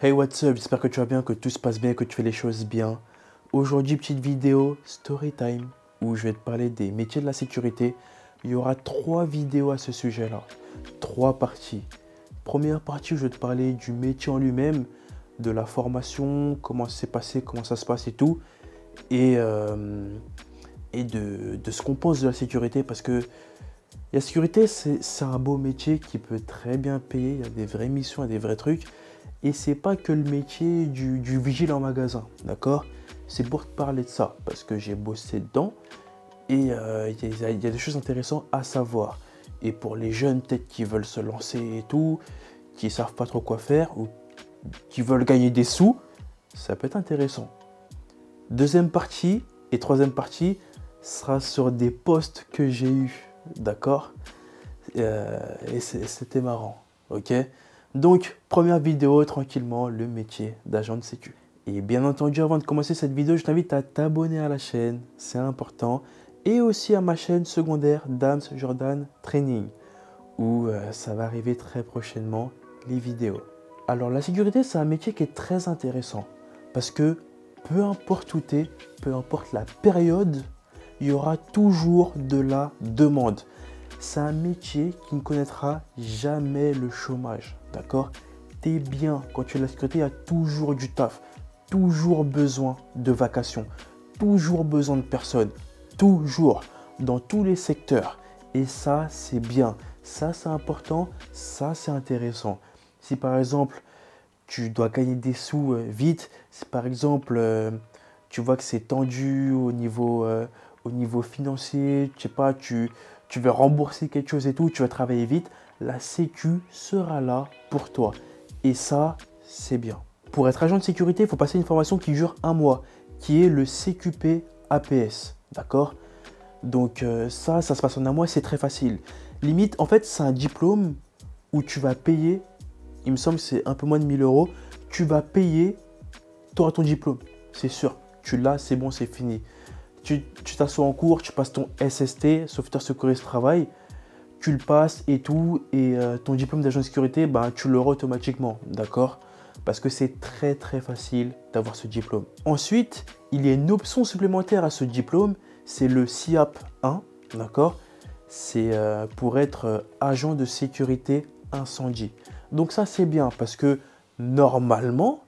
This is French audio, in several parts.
Hey what's up, j'espère que tu vas bien, que tout se passe bien, que tu fais les choses bien. Aujourd'hui, petite vidéo story time où je vais te parler des métiers de la sécurité. Il y aura trois vidéos à ce sujet-là, trois parties. Première partie où je vais te parler du métier en lui-même, de la formation, comment c'est passé, comment ça se passe et tout, et, euh, et de, de ce qu'on pense de la sécurité parce que la sécurité, c'est un beau métier qui peut très bien payer. Il y a des vraies missions, il y a des vrais trucs. Et c'est pas que le métier du, vigile en magasin, d'accord? C'est pour te parler de ça, parce que j'ai bossé dedans et euh, il y, a des choses intéressantes à savoir. Et pour les jeunes, peut-être qui veulent se lancer et tout, qui savent pas trop quoi faire ou qui veulent gagner des sous, ça peut être intéressant. Deuxième partie et troisième partie sera sur des postes que j'ai eus d'accord? Euh, Et c'était marrant, ok? Donc, première vidéo, tranquillement, le métier d'agent de sécu. Et bien entendu, avant de commencer cette vidéo, je t'invite à t'abonner à la chaîne, c'est important. Et aussi à ma chaîne secondaire Dams Jordan Training, où euh, ça va arriver très prochainement, les vidéos. Alors la sécurité, c'est un métier qui est très intéressant. Parce que peu importe où tu peu importe la période il y aura toujours de la demande. C'est un métier qui ne connaîtra jamais le chômage. D'accord? T'es bien. Quand tu es la sécurité, il y a toujours du taf. Toujours besoin de vacations. Toujours besoin de personnes. Toujours. Dans tous les secteurs. Et ça, c'est bien. Ça, c'est important. Ça, c'est intéressant. Si par exemple, tu dois gagner des sous euh, vite, si par exemple, euh, tu vois que c'est tendu au niveau, euh, au niveau financier, tu sais pas, tu, tu veux rembourser quelque chose et tout, tu vas travailler vite, la Sécu sera là pour toi. Et ça, c'est bien. Pour être agent de sécurité, il faut passer une formation qui dure un mois, qui est le CQP APS. D'accord? Donc euh, ça, ça se passe en un mois, c'est très facile. Limite, en fait, c'est un diplôme où tu vas payer, il me semble que c'est un peu moins de 1000 euros, tu vas payer, tu auras ton diplôme, c'est sûr. Tu l'as, c'est bon, c'est fini tu t'assois en cours, tu passes ton SST, sauveteur secouriste travail, tu le passes et tout, et euh, ton diplôme d'agent de sécurité, bah, tu l'auras automatiquement, d'accord? Parce que c'est très très facile d'avoir ce diplôme. Ensuite, il y a une option supplémentaire à ce diplôme, c'est le SIAP 1, d'accord? C'est euh, pour être euh, agent de sécurité incendie. Donc ça c'est bien parce que normalement,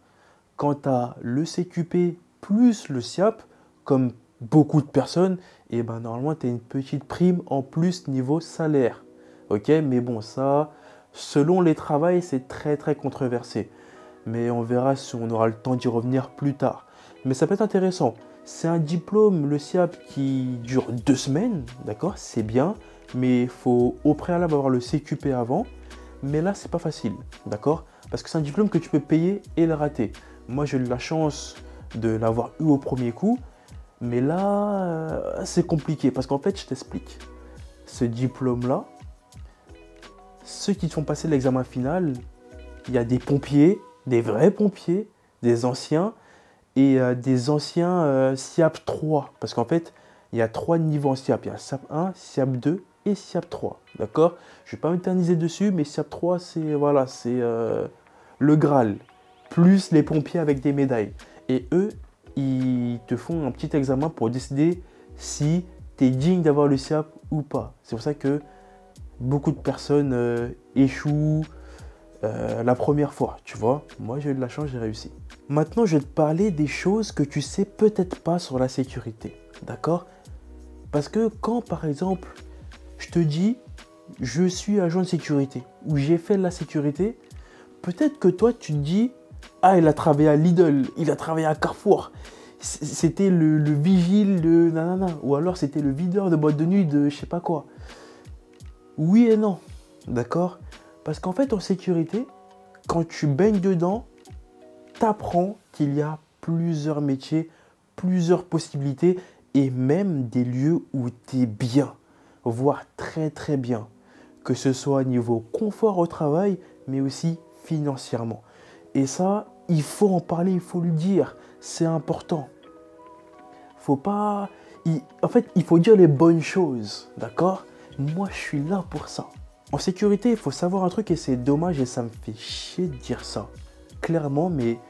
quand tu as le CQP plus le SIAP, comme beaucoup de personnes, et ben normalement tu as une petite prime en plus niveau salaire. Ok, mais bon, ça, selon les travails, c'est très très controversé. Mais on verra si on aura le temps d'y revenir plus tard. Mais ça peut être intéressant. C'est un diplôme, le SIAP, qui dure deux semaines, d'accord C'est bien, mais il faut au préalable avoir le CQP avant. Mais là, c'est pas facile, d'accord Parce que c'est un diplôme que tu peux payer et le rater. Moi, j'ai eu la chance de l'avoir eu au premier coup. Mais là, euh, c'est compliqué parce qu'en fait, je t'explique. Ce diplôme-là, ceux qui te font passer l'examen final, il y a des pompiers, des vrais pompiers, des anciens et euh, des anciens euh, SIAP 3. Parce qu'en fait, il y a trois niveaux en SIAP. Il y a SIAP 1, SIAP 2 et SIAP 3. D'accord? Je ne vais pas m'éterniser dessus, mais SIAP 3, c'est voilà, c'est le Graal. Plus les pompiers avec des médailles. Et eux, ils te font un petit examen pour décider si tu es digne d'avoir le SIAP ou pas. C'est pour ça que beaucoup de personnes euh, échouent euh, la première fois, tu vois. Moi, j'ai eu de la chance, j'ai réussi. Maintenant, je vais te parler des choses que tu sais peut-être pas sur la sécurité. D'accord? Parce que quand, par exemple, je te dis, je suis agent de sécurité ou j'ai fait de la sécurité, peut-être que toi, tu te dis, ah, il a travaillé à Lidl, il a travaillé à Carrefour. C'était le, vigile de nanana. Ou alors c'était le videur de boîte de nuit de je sais pas quoi. Oui et non. D'accord? Parce qu'en fait, en sécurité, quand tu baignes dedans, t'apprends qu'il y a plusieurs métiers, plusieurs possibilités et même des lieux où tu es bien, voire très très bien. Que ce soit au niveau confort au travail, mais aussi financièrement. Et ça, il faut en parler, il faut lui dire. C'est important. Faut pas. en fait, il faut dire les bonnes choses, d'accord? Moi, je suis là pour ça. En sécurité, il faut savoir un truc et c'est dommage et ça me fait chier de dire ça. clairement, mais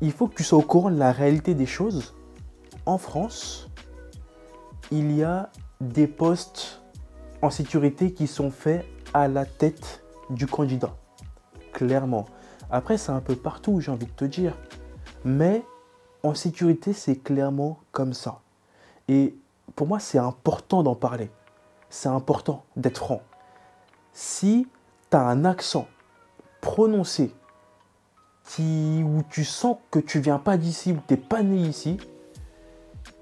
il faut que tu sois au courant de la réalité des choses. En France, il y a des postes en sécurité qui sont faits à la tête du candidat. Clairement. Après, c'est un peu partout, j'ai envie de te dire. Mais en sécurité, c'est clairement comme ça. Et pour moi, c'est important d'en parler. C'est important d'être franc. Si tu as un accent prononcé qui, où tu sens que tu viens pas d'ici, ou tu n'es pas né ici,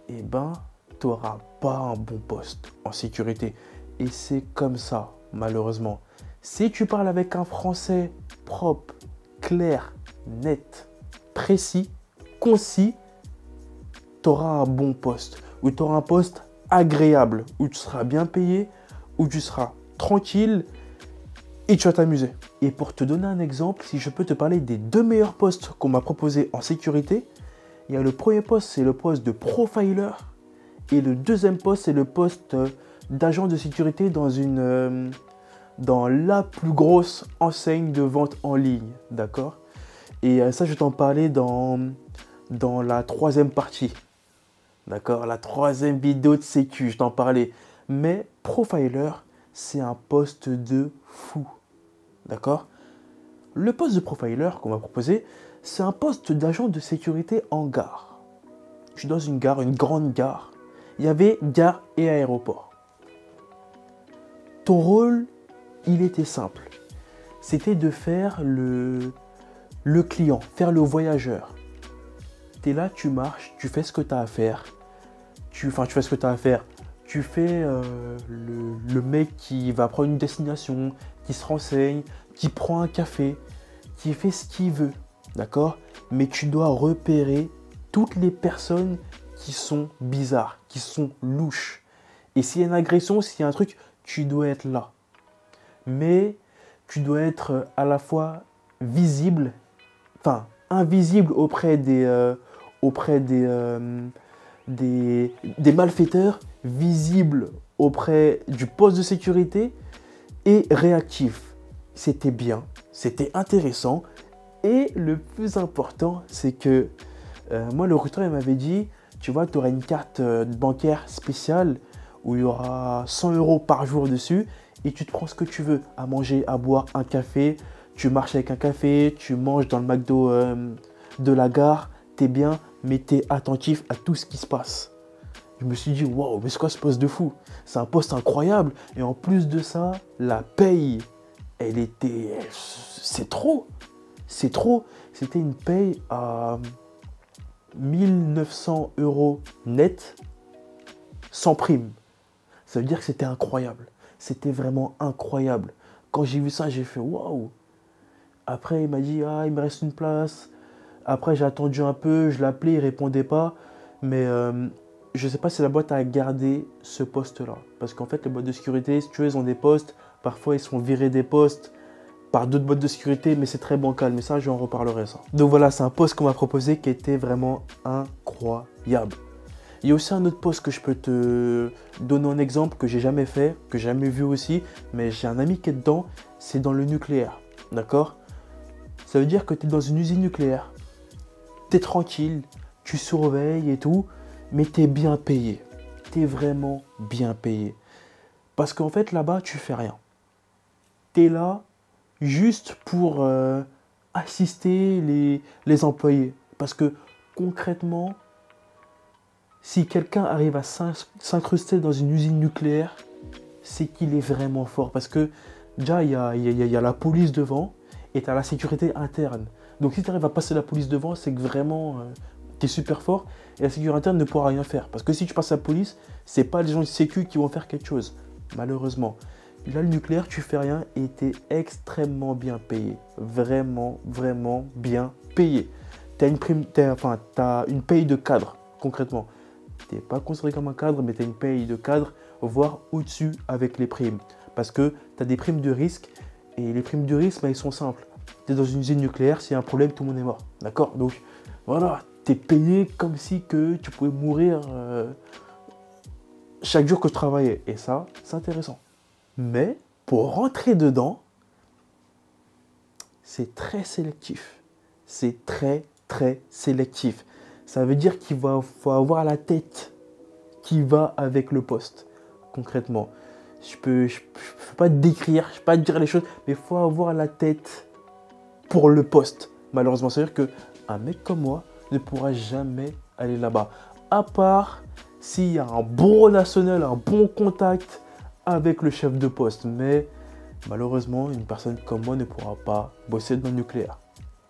eh ben, tu n'auras pas un bon poste en sécurité. Et c'est comme ça, malheureusement. Si tu parles avec un français propre, clair, net, précis, concis, tu auras un bon poste. Ou tu auras un poste agréable, où tu seras bien payé, où tu seras tranquille et tu vas t'amuser. Et pour te donner un exemple, si je peux te parler des deux meilleurs postes qu'on m'a proposés en sécurité, il y a le premier poste, c'est le poste de profiler. Et le deuxième poste, c'est le poste d'agent de sécurité dans une, euh, dans la plus grosse enseigne de vente en ligne, d'accord? Et euh, ça, je t'en parler dans, dans la troisième partie, d'accord? La troisième vidéo de sécu, je t'en parlais. Mais profiler, c'est un poste de fou, d'accord? Le poste de profiler qu'on m'a proposé, c'est un poste d'agent de sécurité en gare. Je suis dans une gare, une grande gare. Il y avait gare et aéroport. Ton rôle, il était simple. C'était de faire le, le client, faire le voyageur. Tu es là, tu marches, tu fais ce que tu as à faire. Tu, enfin, tu fais ce que tu as à faire. Tu fais euh, le, le mec qui va prendre une destination, qui se renseigne, qui prend un café, qui fait ce qu'il veut. D'accord? Mais tu dois repérer toutes les personnes qui sont bizarres, qui sont louches. Et s'il y a une agression, s'il y a un truc, tu dois être là mais tu dois être à la fois visible, enfin invisible auprès des, euh, auprès euh, des, des, malfaiteurs, visible auprès du poste de sécurité et réactif. C'était bien, c'était intéressant et le plus important, c'est que euh, moi, le recruteur m'avait dit, tu vois, tu auras une carte bancaire spéciale où il y aura 100 euros par jour dessus et tu te prends ce que tu veux, à manger, à boire, un café, tu marches avec un café, tu manges dans le McDo euh, de la gare, t'es bien, mais t'es attentif à tout ce qui se passe. Je me suis dit, waouh, mais c'est quoi ce poste de fou? C'est un poste incroyable. Et en plus de ça, la paye, elle était. C'est trop C'est trop C'était une paye à 1900 euros net, sans prime. Ça veut dire que c'était incroyable. C'était vraiment incroyable. Quand j'ai vu ça, j'ai fait waouh. Après, il m'a dit ah, il me reste une place. Après, j'ai attendu un peu, je l'appelais, il répondait pas. Mais euh, je sais pas si la boîte a gardé ce poste-là. Parce qu'en fait, les boîtes de sécurité, si tu veux, ils ont des postes. Parfois, ils sont virés des postes par d'autres boîtes de sécurité, mais c'est très bancal. Mais ça, j'en reparlerai ça. Donc voilà, c'est un poste qu'on m'a proposé qui était vraiment incroyable. Il y a aussi un autre poste que je peux te donner un exemple que j'ai jamais fait, que j'ai jamais vu aussi, mais j'ai un ami qui est dedans, c'est dans le nucléaire. D'accord? Ça veut dire que tu es dans une usine nucléaire, tu es tranquille, tu surveilles et tout, mais tu es bien payé. Tu es vraiment bien payé. Parce qu'en fait, là-bas, tu fais rien. Tu es là juste pour euh, assister les employés. Parce que concrètement, si quelqu'un arrive à s'incruster dans une usine nucléaire, c'est qu'il est vraiment fort. Parce que déjà, il y a, la police devant et tu as la sécurité interne. Donc si tu arrives à passer la police devant, c'est que vraiment, euh, tu es super fort. Et la sécurité interne ne pourra rien faire. Parce que si tu passes la police, c'est pas les gens de sécu qui vont faire quelque chose. Malheureusement. Là, le nucléaire, tu fais rien et tu es extrêmement bien payé. Vraiment, vraiment bien payé. Tu as, une paye de cadre, concrètement tu n'es pas considéré comme un cadre, mais tu as une paye de cadre, voire au-dessus avec les primes. Parce que tu as des primes de risque, et les primes de risque, bah, ils sont simples. Tu es dans une usine nucléaire, s'il y a un problème, tout le monde est mort. D'accord? Donc voilà, tu es payé comme si que tu pouvais mourir euh, chaque jour que je travaillais. Et ça, c'est intéressant. Mais pour rentrer dedans, c'est très sélectif. c'est très, très sélectif. Ça veut dire qu'il faut avoir la tête qui va avec le poste, concrètement. Je peux, je, peux pas décrire, je peux pas dire les choses, mais il faut avoir la tête pour le poste. Malheureusement, c'est-à-dire qu'un mec comme moi ne pourra jamais aller là-bas. À part s'il y a un bon relationnel, un bon contact avec le chef de poste. Mais malheureusement, une personne comme moi ne pourra pas bosser dans le nucléaire.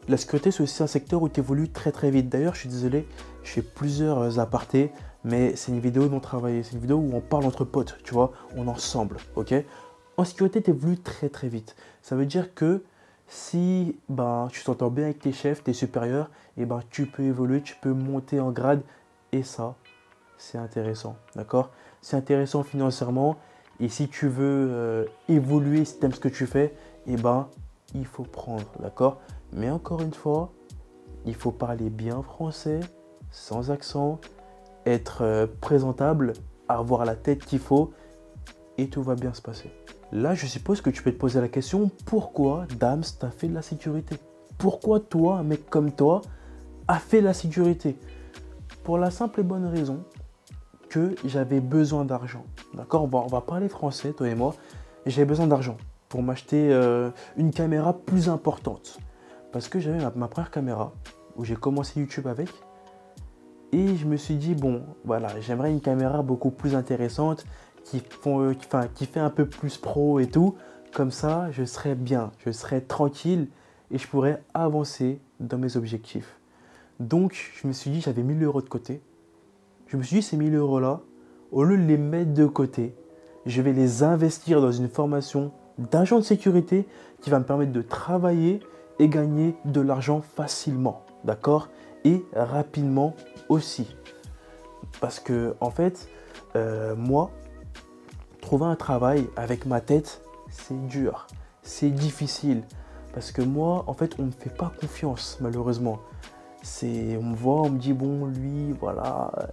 La sécurité, c'est aussi un secteur où tu évolues très très vite. D'ailleurs, je suis désolé, je fais plusieurs apartés, mais c'est une vidéo dont travailler. C'est une vidéo où on parle entre potes, tu vois, on ensemble, ok? En sécurité, tu évolues très très vite. Ça veut dire que si ben, tu t'entends bien avec tes chefs, tes supérieurs, et eh ben, tu peux évoluer, tu peux monter en grade. Et ça, c'est intéressant, d'accord? C'est intéressant financièrement. Et si tu veux euh, évoluer, si tu aimes ce que tu fais, et eh ben, il faut prendre, d'accord? Mais encore une fois, il faut parler bien français, sans accent, être euh, présentable, avoir la tête qu'il faut, et tout va bien se passer. Là, je suppose que tu peux te poser la question, pourquoi Dams t'a fait de la sécurité? Pourquoi toi, un mec comme toi, a fait de la sécurité? Pour la simple et bonne raison que j'avais besoin d'argent. D'accord? On va, parler français, toi et moi. J'avais besoin d'argent pour m'acheter euh, une caméra plus importante. Parce que j'avais ma, première caméra, où j'ai commencé YouTube avec. Et je me suis dit, bon, voilà, j'aimerais une caméra beaucoup plus intéressante qui, font, euh, qui, fait un peu plus pro et tout. Comme ça, je serais bien, je serais tranquille et je pourrais avancer dans mes objectifs. Donc, je me suis dit, j'avais 1000 euros de côté. Je me suis dit, ces 1000 euros-là, au lieu de les mettre de côté, je vais les investir dans une formation d'agent de sécurité qui va me permettre de travailler et gagner de l'argent facilement. D'accord? Et rapidement aussi. Parce que, en fait, euh, moi, trouver un travail avec ma tête, c'est dur, c'est difficile. Parce que moi, en fait, on ne me fait pas confiance, malheureusement. C'est, on me voit, on me dit, bon, lui, voilà, euh,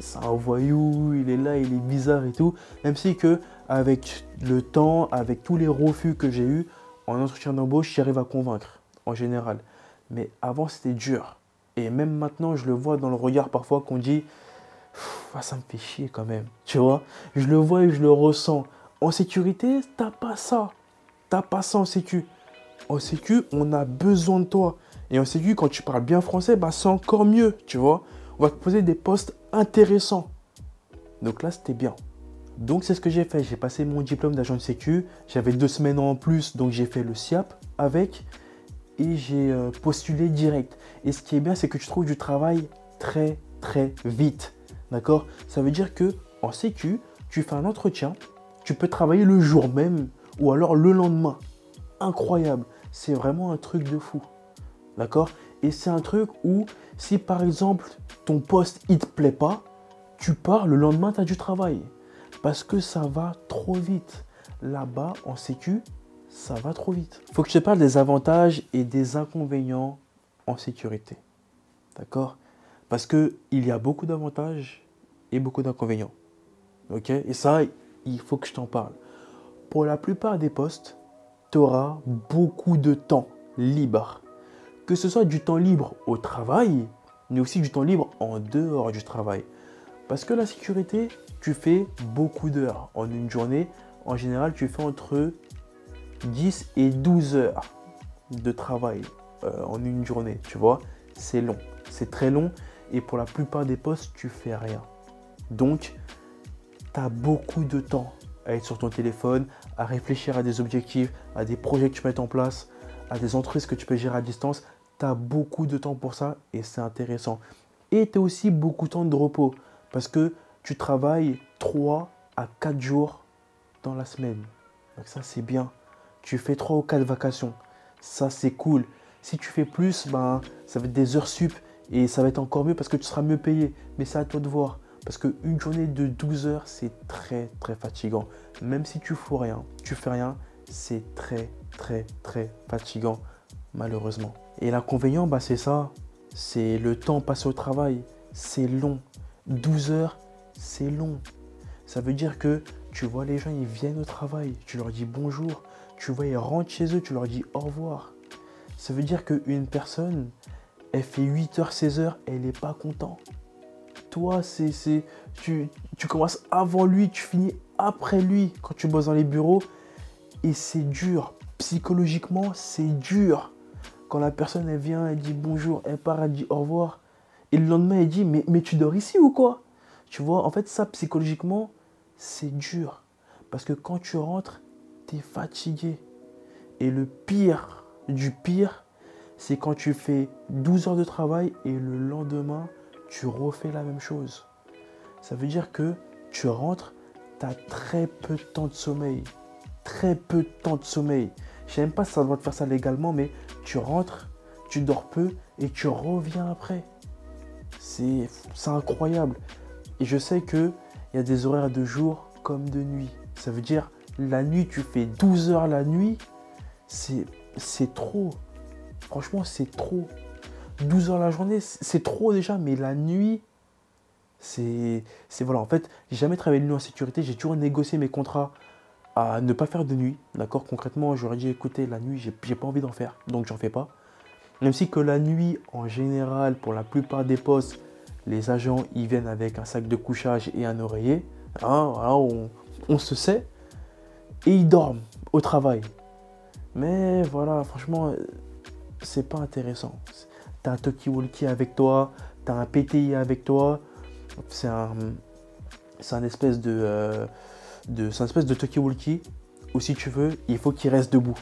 c'est un voyou, il est là, il est bizarre et tout. Même si que, avec le temps, avec tous les refus que j'ai eu en entretien d'embauche, j'arrive à convaincre, en général. Mais avant, c'était dur. Et même maintenant, je le vois dans le regard parfois qu'on dit, ah, ça me fait chier quand même. Tu vois Je le vois et je le ressens. En sécurité, t'as pas ça. T'as pas ça en sécu. En sécu, on a besoin de toi. Et en sécu, quand tu parles bien français, bah, c'est encore mieux, tu vois. On va te poser des postes intéressants. Donc là, c'était bien. Donc c'est ce que j'ai fait. J'ai passé mon diplôme d'agent de sécu. J'avais deux semaines en plus, donc j'ai fait le SIAP avec. Et j'ai euh, postulé direct. Et ce qui est bien, c'est que tu trouves du travail très très vite. D'accord? Ça veut dire que en sécu, tu fais un entretien, tu peux travailler le jour même ou alors le lendemain. Incroyable. C'est vraiment un truc de fou. D'accord? Et c'est un truc où si par exemple ton poste il te plaît pas, tu pars le lendemain tu as du travail parce que ça va trop vite. Là-bas en sécu, ça va trop vite. Faut que je te parle des avantages et des inconvénients en sécurité. D'accord? Parce qu'il y a beaucoup d'avantages et beaucoup d'inconvénients. Ok? Et ça, il faut que je t'en parle. Pour la plupart des postes, tu auras beaucoup de temps libre. Que ce soit du temps libre au travail, mais aussi du temps libre en dehors du travail. Parce que la sécurité, tu fais beaucoup d'heures en une journée. En général, tu fais entre 10 et 12 heures de travail euh, en une journée. Tu vois, c'est long. C'est très long. Et pour la plupart des postes, tu fais rien. Donc, tu as beaucoup de temps à être sur ton téléphone, à réfléchir à des objectifs, à des projets que tu mettre en place, à des entreprises que tu peux gérer à distance. Tu as beaucoup de temps pour ça et c'est intéressant. Et tu as aussi beaucoup de temps de repos parce que tu travailles 3 à 4 jours dans la semaine. Donc ça, c'est bien. Tu fais 3 ou 4 vacations. Ça, c'est cool. Si tu fais plus, ben, ça va être des heures sup et ça va être encore mieux parce que tu seras mieux payé. Mais c'est à toi de voir. Parce qu'une journée de 12 heures, c'est très très fatigant. Même si tu fais rien, tu fais rien, c'est très très très fatigant, malheureusement. Et l'inconvénient, bah, c'est ça. C'est le temps passé au travail. C'est long. 12 heures, c'est long. Ça veut dire que tu vois les gens, ils viennent au travail, tu leur dis bonjour. Tu vois, ils rentrent chez eux, tu leur dis au revoir. Ça veut dire qu'une personne, elle fait 8 heures, 16 heures, elle n'est pas content. Toi, c'est, tu, tu commences avant lui, tu finis après lui quand tu bosses dans les bureaux. Et c'est dur. Psychologiquement, c'est dur. Quand la personne, elle vient, elle dit bonjour, elle part, elle dit au revoir. Et le lendemain, elle dit mais, mais tu dors ici ou quoi? Tu vois, en fait, ça, psychologiquement, c'est dur. Parce que quand tu rentres, tu es fatigué. Et le pire du pire, c'est quand tu fais 12 heures de travail et le lendemain, tu refais la même chose. Ça veut dire que tu rentres, tu as très peu de temps de sommeil. Très peu de temps de sommeil. Je sais même pas si ça doit te faire ça légalement, mais tu rentres, tu dors peu et tu reviens après. C'est incroyable. Et je sais qu'il y a des horaires de jour comme de nuit. Ça veut dire la nuit, tu fais 12 heures la nuit, c'est trop. Franchement, c'est trop. 12 heures la journée, c'est trop déjà, mais la nuit, c'est. Voilà, en fait, j'ai jamais travaillé de nuit en sécurité, j'ai toujours négocié mes contrats à ne pas faire de nuit. D'accord? Concrètement, j'aurais dit écoutez, la nuit, j'ai pas envie d'en faire, donc j'en fais pas. Même si que la nuit, en général, pour la plupart des postes, les agents, ils viennent avec un sac de couchage et un oreiller. Hein, on, on se sait. Et ils dorment au travail. Mais voilà, franchement, c'est pas intéressant. T'as un Toki Walkie avec toi, t'as un PTI avec toi. C'est un, c'est un espèce de, euh, c'est un espèce de Toki Walkie. Ou si tu veux, il faut qu'il reste debout.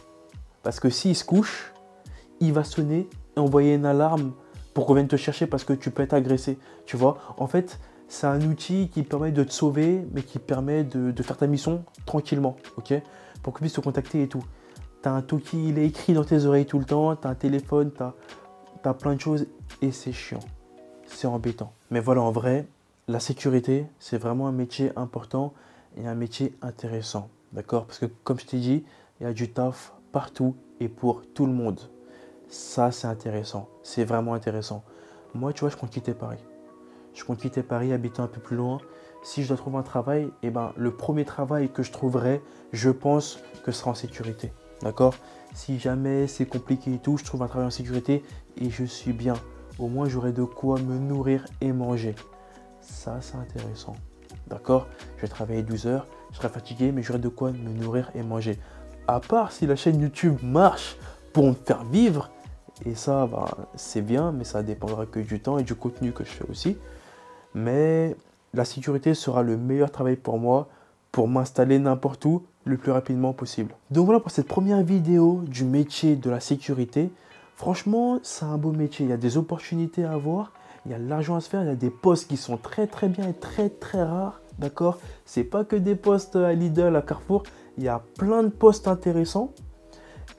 Parce que s'il se couche, il va sonner et envoyer une alarme pour qu'on vienne te chercher parce que tu peux être agressé. Tu vois, en fait, c'est un outil qui permet de te sauver, mais qui permet de, faire ta mission tranquillement, ok Pour qu'on puisse te contacter et tout. T'as un Toki, il est écrit dans tes oreilles tout le temps, t'as un téléphone, t'as as plein de choses et c'est chiant. C'est embêtant. Mais voilà, en vrai, la sécurité, c'est vraiment un métier important et un métier intéressant. D'accord Parce que comme je t'ai dit, il y a du taf partout et pour tout le monde. Ça, c'est intéressant. C'est vraiment intéressant. Moi, tu vois, je compte quitter Paris. Je compte quitter Paris, habiter un peu plus loin. Si je dois trouver un travail, eh ben, le premier travail que je trouverai, je pense que sera en sécurité. D'accord? Si jamais c'est compliqué et tout, je trouve un travail en sécurité et je suis bien. Au moins, j'aurai de quoi me nourrir et manger. Ça, c'est intéressant. D'accord? Je vais travailler 12 heures, je serai fatigué, mais j'aurai de quoi me nourrir et manger. À part si la chaîne YouTube marche pour me faire vivre, et ça, bah, c'est bien, mais ça dépendra que du temps et du contenu que je fais aussi. Mais la sécurité sera le meilleur travail pour moi pour m'installer n'importe où le plus rapidement possible. Donc voilà pour cette première vidéo du métier de la sécurité. Franchement, c'est un beau métier. Il y a des opportunités à avoir, il y a de l'argent à se faire, il y a des postes qui sont très très bien et très très rares. D'accord? C'est pas que des postes à Lidl, à Carrefour. Il y a plein de postes intéressants.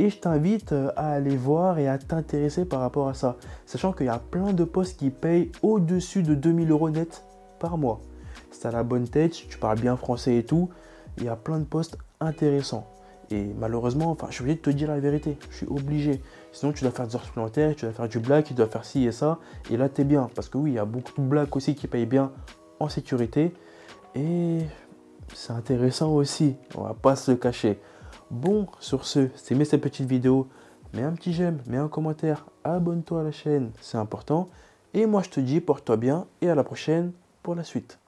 Et je t'invite euh, à aller voir et à t'intéresser par rapport à ça. Sachant qu'il y a plein de postes qui payent au-dessus de 2000 euros net par mois. Si tu as la bonne tête, tu parles bien français et tout, il y a plein de postes intéressants. Et malheureusement, enfin, je suis obligé de te dire la vérité. Je suis obligé. Sinon, tu dois faire des heures supplémentaires, tu dois faire du black, tu dois faire ci et ça. Et là, tu es bien. Parce que oui, il y a beaucoup de black aussi qui payent bien en sécurité. Et c'est intéressant aussi. On va pas se le cacher. Bon, sur ce, si aimé cette petite vidéo, mets un petit j'aime, mets un commentaire, abonne-toi à la chaîne, c'est important. Et moi je te dis, porte-toi bien et à la prochaine pour la suite.